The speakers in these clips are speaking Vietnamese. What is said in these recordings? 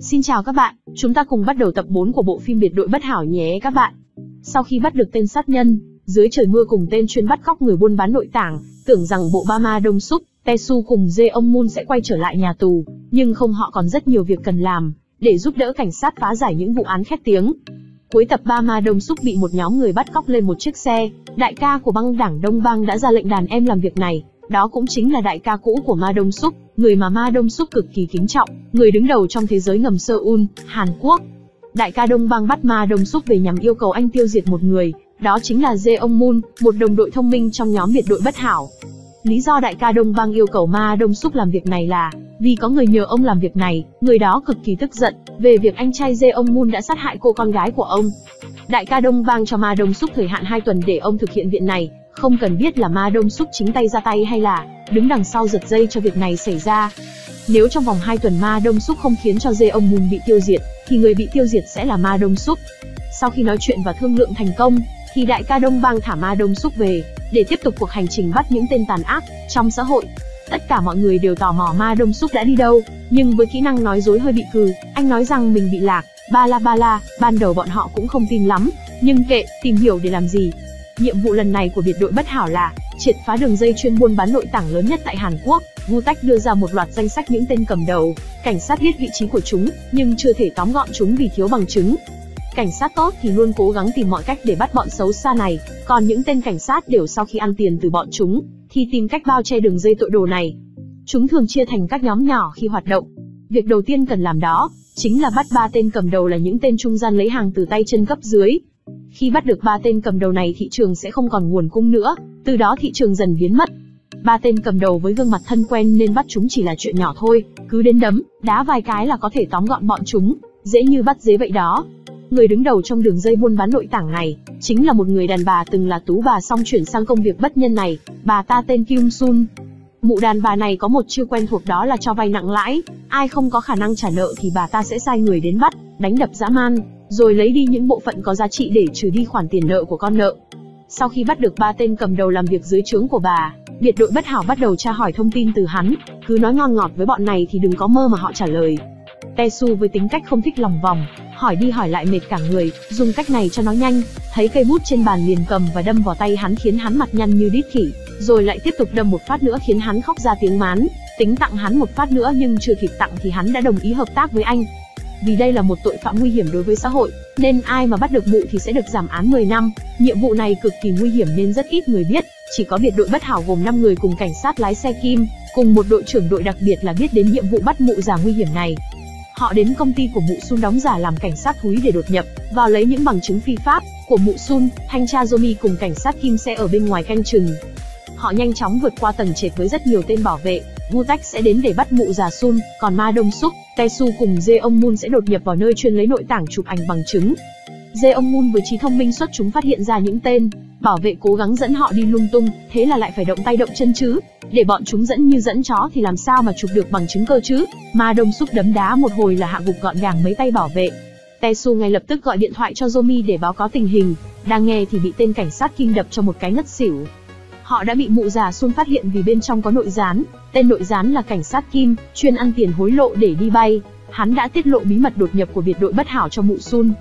Xin chào các bạn, chúng ta cùng bắt đầu tập 4 của bộ phim Biệt đội bất hảo nhé các bạn. Sau khi bắt được tên sát nhân, dưới trời mưa cùng tên chuyên bắt cóc người buôn bán nội tảng, tưởng rằng bộ ba ma đông súc, Tesu cùng Dê ông Moon sẽ quay trở lại nhà tù, nhưng không họ còn rất nhiều việc cần làm, để giúp đỡ cảnh sát phá giải những vụ án khét tiếng. Cuối tập ba ma đông súc bị một nhóm người bắt cóc lên một chiếc xe, đại ca của băng đảng Đông Bang đã ra lệnh đàn em làm việc này, đó cũng chính là đại ca cũ của Ma Đông Súc, người mà Ma Đông Súc cực kỳ kính trọng, người đứng đầu trong thế giới ngầm Seoul, Hàn Quốc. Đại ca Đông Bang bắt Ma Đông Súc về nhằm yêu cầu anh tiêu diệt một người, đó chính là Jeong Moon, một đồng đội thông minh trong nhóm biệt đội bất hảo. Lý do đại ca Đông Bang yêu cầu Ma Đông Súc làm việc này là vì có người nhờ ông làm việc này, người đó cực kỳ tức giận về việc anh trai Jeong Moon đã sát hại cô con gái của ông. Đại ca Đông Bang cho Ma Đông Súc thời hạn 2 tuần để ông thực hiện viện này, không cần biết là ma đông xúc chính tay ra tay hay là đứng đằng sau giật dây cho việc này xảy ra. Nếu trong vòng 2 tuần ma đông xúc không khiến cho dê ông Moon bị tiêu diệt, thì người bị tiêu diệt sẽ là ma đông xúc. Sau khi nói chuyện và thương lượng thành công, thì đại ca Đông Bang thả ma đông xúc về, để tiếp tục cuộc hành trình bắt những tên tàn ác trong xã hội. Tất cả mọi người đều tò mò ma đông xúc đã đi đâu, nhưng với kỹ năng nói dối hơi bị cừ, anh nói rằng mình bị lạc, ba la ba la, ban đầu bọn họ cũng không tin lắm, nhưng kệ, tìm hiểu để làm gì, Nhiệm vụ lần này của biệt đội bất hảo là triệt phá đường dây chuyên buôn bán nội tảng lớn nhất tại Hàn Quốc. Wu Tách đưa ra một loạt danh sách những tên cầm đầu, cảnh sát biết vị trí của chúng, nhưng chưa thể tóm gọn chúng vì thiếu bằng chứng. Cảnh sát tốt thì luôn cố gắng tìm mọi cách để bắt bọn xấu xa này, còn những tên cảnh sát đều sau khi ăn tiền từ bọn chúng, thì tìm cách bao che đường dây tội đồ này. Chúng thường chia thành các nhóm nhỏ khi hoạt động. Việc đầu tiên cần làm đó, chính là bắt ba tên cầm đầu là những tên trung gian lấy hàng từ tay chân cấp dưới, khi bắt được ba tên cầm đầu này thị trường sẽ không còn nguồn cung nữa, từ đó thị trường dần biến mất. Ba tên cầm đầu với gương mặt thân quen nên bắt chúng chỉ là chuyện nhỏ thôi, cứ đến đấm, đá vài cái là có thể tóm gọn bọn chúng, dễ như bắt dế vậy đó. Người đứng đầu trong đường dây buôn bán nội tảng này, chính là một người đàn bà từng là tú bà xong chuyển sang công việc bất nhân này, bà ta tên Kim Sun. Mụ đàn bà này có một chiêu quen thuộc đó là cho vay nặng lãi, ai không có khả năng trả nợ thì bà ta sẽ sai người đến bắt, đánh đập dã man, rồi lấy đi những bộ phận có giá trị để trừ đi khoản tiền nợ của con nợ. Sau khi bắt được ba tên cầm đầu làm việc dưới trướng của bà, biệt đội bất hảo bắt đầu tra hỏi thông tin từ hắn, cứ nói ngon ngọt với bọn này thì đừng có mơ mà họ trả lời. Tesu với tính cách không thích lòng vòng, hỏi đi hỏi lại mệt cả người, dùng cách này cho nó nhanh, thấy cây bút trên bàn liền cầm và đâm vào tay hắn khiến hắn mặt nhăn như đít khỉ, rồi lại tiếp tục đâm một phát nữa khiến hắn khóc ra tiếng mán, tính tặng hắn một phát nữa nhưng chưa kịp tặng thì hắn đã đồng ý hợp tác với anh, vì đây là một tội phạm nguy hiểm đối với xã hội, nên ai mà bắt được mụ thì sẽ được giảm án 10 năm. Nhiệm vụ này cực kỳ nguy hiểm nên rất ít người biết, chỉ có biệt đội bất hảo gồm 5 người cùng cảnh sát lái xe kim, cùng một đội trưởng đội đặc biệt là biết đến nhiệm vụ bắt mụ giả nguy hiểm này. Họ đến công ty của mụ Sun đóng giả làm cảnh sát thúi để đột nhập, vào lấy những bằng chứng phi pháp của mụ Sun, thanh tra Zomi cùng cảnh sát Kim sẽ ở bên ngoài canh chừng. Họ nhanh chóng vượt qua tầng trệt với rất nhiều tên bảo vệ, Gutek sẽ đến để bắt mụ già Sun, còn Ma Đông Súc, Su cùng Jeong Moon sẽ đột nhập vào nơi chuyên lấy nội tảng chụp ảnh bằng chứng. Jeong Moon với trí thông minh xuất chúng phát hiện ra những tên, bảo vệ cố gắng dẫn họ đi lung tung, thế là lại phải động tay động chân chứ. Để bọn chúng dẫn như dẫn chó thì làm sao mà chụp được bằng chứng cơ chứ. Ma Đông Súc đấm đá một hồi là hạ gục gọn gàng mấy tay bảo vệ. Su ngay lập tức gọi điện thoại cho Zomi để báo cáo tình hình, đang nghe thì bị tên cảnh sát Kim đập cho một cái ngất xỉu. Họ đã bị mụ già Sun phát hiện vì bên trong có nội gián, tên nội gián là cảnh sát Kim, chuyên ăn tiền hối lộ để đi bay. Hắn đã tiết lộ bí mật đột nhập của biệt đội bất hảo cho mụ Sun.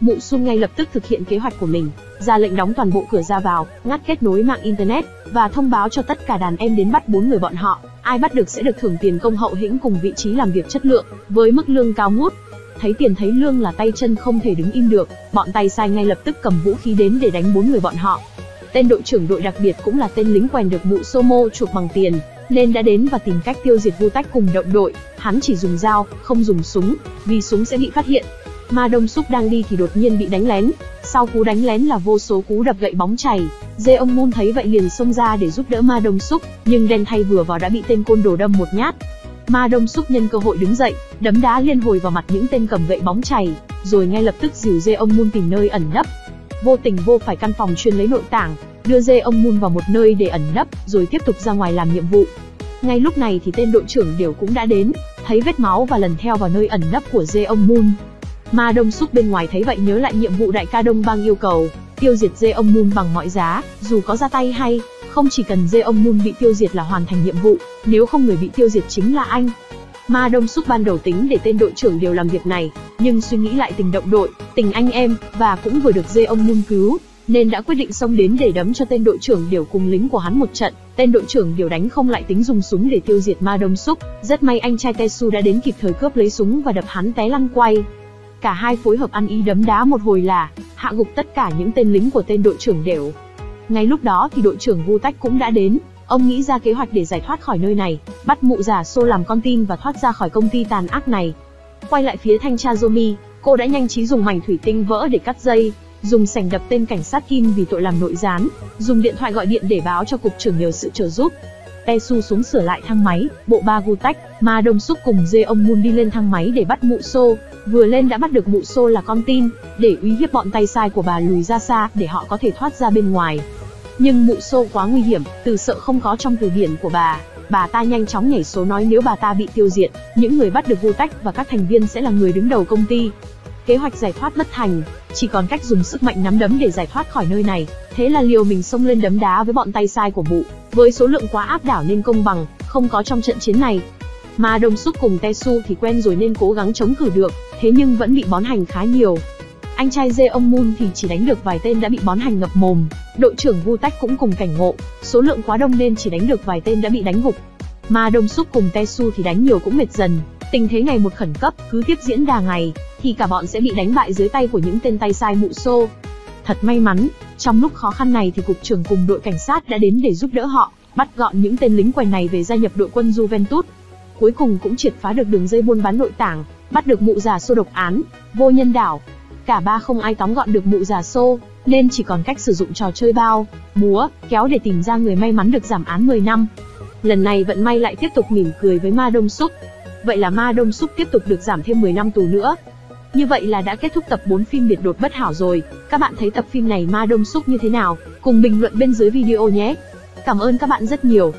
Mụ Sun ngay lập tức thực hiện kế hoạch của mình, ra lệnh đóng toàn bộ cửa ra vào, ngắt kết nối mạng internet và thông báo cho tất cả đàn em đến bắt bốn người bọn họ, ai bắt được sẽ được thưởng tiền công hậu hĩnh cùng vị trí làm việc chất lượng, với mức lương cao ngút. Thấy tiền thấy lương là tay chân không thể đứng im được, bọn tay sai ngay lập tức cầm vũ khí đến để đánh bốn người bọn họ. Tên đội trưởng đội đặc biệt cũng là tên lính quèn được mụ Somo chuộc bằng tiền, nên đã đến và tìm cách tiêu diệt Vu Tách cùng động đội. Hắn chỉ dùng dao, không dùng súng, vì súng sẽ bị phát hiện. Ma Đông Súc đang đi thì đột nhiên bị đánh lén. Sau cú đánh lén là vô số cú đập gậy bóng chảy. Dê ông Môn thấy vậy liền xông ra để giúp đỡ Ma Đông Súc, nhưng đen thay vừa vào đã bị tên côn đồ đâm một nhát. Ma Đông Súc nhân cơ hội đứng dậy, đấm đá liên hồi vào mặt những tên cầm gậy bóng chảy, rồi ngay lập tức dìu Dê ông Môn tìm nơi ẩn nấp, vô tình vô phải căn phòng chuyên lấy nội tảng, đưa dê ông Moon vào một nơi để ẩn nấp, rồi tiếp tục ra ngoài làm nhiệm vụ. Ngay lúc này thì tên đội trưởng Điều cũng đã đến, thấy vết máu và lần theo vào nơi ẩn nấp của dê ông Moon. Ma Đông Súc bên ngoài thấy vậy nhớ lại nhiệm vụ đại ca Đông Bang yêu cầu, tiêu diệt dê ông Moon bằng mọi giá, dù có ra tay hay, không chỉ cần dê ông Moon bị tiêu diệt là hoàn thành nhiệm vụ, nếu không người bị tiêu diệt chính là anh. Ma Đông Súc ban đầu tính để tên đội trưởng đều làm việc này, nhưng suy nghĩ lại tình động đội, tình anh em, và cũng vừa được dê ông Moon cứu, nên đã quyết định xông đến để đấm cho tên đội trưởng điều cùng lính của hắn một trận. Tên đội trưởng điều đánh không lại tính dùng súng để tiêu diệt Ma Đông Súc, rất may anh trai Tesu đã đến kịp thời cướp lấy súng và đập hắn té lăn quay. Cả hai phối hợp ăn ý đấm đá một hồi là hạ gục tất cả những tên lính của tên đội trưởng đều. Ngay lúc đó thì đội trưởng Vu Tách cũng đã đến, ông nghĩ ra kế hoạch để giải thoát khỏi nơi này, bắt mụ giả Xô làm con tin và thoát ra khỏi công ty tàn ác này. Quay lại phía thanh tra Zomi, cô đã nhanh trí dùng mảnh thủy tinh vỡ để cắt dây, dùng sành đập tên cảnh sát Kim vì tội làm nội gián, dùng điện thoại gọi điện để báo cho cục trưởng nhờ sự trợ giúp. Pesu xuống sửa lại thang máy, bộ ba gu tách, Ma Đông Súc cùng dê ông Moon đi lên thang máy để bắt mụ xô. Vừa lên đã bắt được mụ xô là con tin, để uy hiếp bọn tay sai của bà lùi ra xa để họ có thể thoát ra bên ngoài. Nhưng mụ xô quá nguy hiểm, từ sợ không có trong từ điển của bà. Bà ta nhanh chóng nhảy số nói nếu bà ta bị tiêu diệt, những người bắt được vu tách và các thành viên sẽ là người đứng đầu công ty. Kế hoạch giải thoát bất thành, chỉ còn cách dùng sức mạnh nắm đấm để giải thoát khỏi nơi này. Thế là liều mình xông lên đấm đá với bọn tay sai của mụ. Với số lượng quá áp đảo nên công bằng, không có trong trận chiến này. Mà Đông Súc cùng Tesu thì quen rồi nên cố gắng chống cử được, thế nhưng vẫn bị bón hành khá nhiều. Anh trai dê ông Moon thì chỉ đánh được vài tên đã bị bón hành ngập mồm. Đội trưởng Vu Tách cũng cùng cảnh ngộ, số lượng quá đông nên chỉ đánh được vài tên đã bị đánh gục. Mà Đông Súc cùng Tesu thì đánh nhiều cũng mệt dần, tình thế ngày một khẩn cấp, cứ tiếp diễn đà ngày, thì cả bọn sẽ bị đánh bại dưới tay của những tên tay sai mụ xô. Thật may mắn, trong lúc khó khăn này thì cục trưởng cùng đội cảnh sát đã đến để giúp đỡ họ, bắt gọn những tên lính quèn này về gia nhập đội quân Juventus. Cuối cùng cũng triệt phá được đường dây buôn bán nội tảng, bắt được mụ già xô độc án, vô nhân đảo. Cả ba không ai tóm gọn được mụ già xô, nên chỉ còn cách sử dụng trò chơi bao, múa, kéo để tìm ra người may mắn được giảm án 10 năm. Lần này vận may lại tiếp tục mỉm cười với Ma Đông Súc. Vậy là Ma Đông Súc tiếp tục được giảm thêm 10 năm tù nữa. Như vậy là đã kết thúc tập 4 phim biệt đột bất hảo rồi. Các bạn thấy tập phim này Ma Đông Súc như thế nào? Cùng bình luận bên dưới video nhé. Cảm ơn các bạn rất nhiều.